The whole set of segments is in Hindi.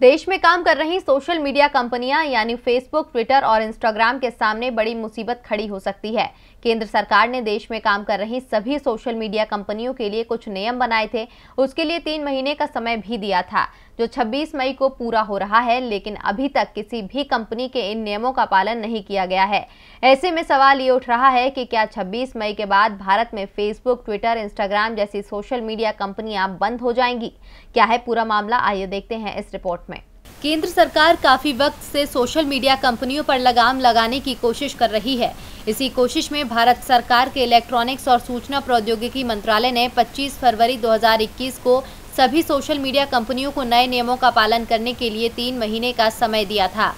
देश में काम कर रही सोशल मीडिया कंपनियाँ, यानी फेसबुक ट्विटर और इंस्टाग्राम के सामने बड़ी मुसीबत खड़ी हो सकती है। केंद्र सरकार ने देश में काम कर रही सभी सोशल मीडिया कंपनियों के लिए कुछ नियम बनाए थे। उसके लिए तीन महीने का समय भी दिया था, जो 26 मई को पूरा हो रहा है, लेकिन अभी तक किसी भी कंपनी के इन नियमों का पालन नहीं किया गया है। ऐसे में सवाल ये उठ रहा है कि क्या 26 मई के बाद भारत में फेसबुक ट्विटर इंस्टाग्राम जैसी सोशल मीडिया कंपनियाँ बंद हो जाएँगी? क्या है पूरा मामला? आइए देखते हैं इस रिपोर्ट में। केंद्र सरकार काफ़ी वक्त से सोशल मीडिया कंपनियों पर लगाम लगाने की कोशिश कर रही है। इसी कोशिश में भारत सरकार के इलेक्ट्रॉनिक्स और सूचना प्रौद्योगिकी मंत्रालय ने 25 फरवरी 2021 को सभी सोशल मीडिया कंपनियों को नए नियमों का पालन करने के लिए तीन महीने का समय दिया था।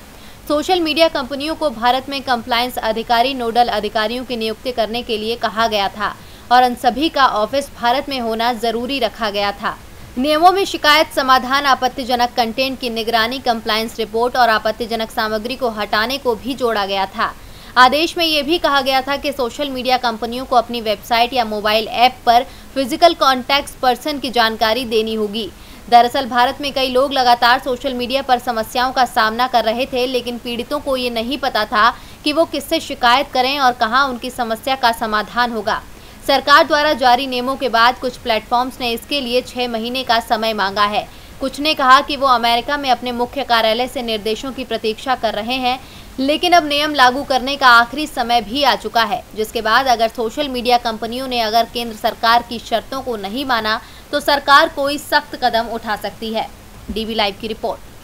सोशल मीडिया कंपनियों को भारत में कंप्लायंस अधिकारी, नोडल अधिकारियों की नियुक्ति करने के लिए कहा गया था और उन सभी का ऑफ़िस भारत में होना ज़रूरी रखा गया था। नियमों में शिकायत, समाधान, आपत्तिजनक कंटेंट की निगरानी कंप्लायंस रिपोर्ट और आपत्तिजनक सामग्री को हटाने को भी जोड़ा गया था। आदेश में ये भी कहा गया था कि सोशल मीडिया कंपनियों को अपनी वेबसाइट या मोबाइल ऐप पर फ़िज़िकल कॉन्टैक्ट पर्सन की जानकारी देनी होगी। दरअसल, भारत में कई लोग लगातार सोशल मीडिया पर समस्याओं का सामना कर रहे थे, लेकिन पीड़ितों को ये नहीं पता था कि वो किससे शिकायत करें और कहाँ उनकी समस्या का समाधान होगा। सरकार द्वारा जारी नियमों के बाद कुछ प्लेटफॉर्म्स ने इसके लिए छह महीने का समय मांगा है। कुछ ने कहा कि वो अमेरिका में अपने मुख्य कार्यालय से निर्देशों की प्रतीक्षा कर रहे हैं, लेकिन अब नियम लागू करने का आखिरी समय भी आ चुका है, जिसके बाद अगर सोशल मीडिया कंपनियों ने अगर केंद्र सरकार की शर्तों को नहीं माना तो सरकार कोई सख्त कदम उठा सकती है। डीबी लाइव की रिपोर्ट।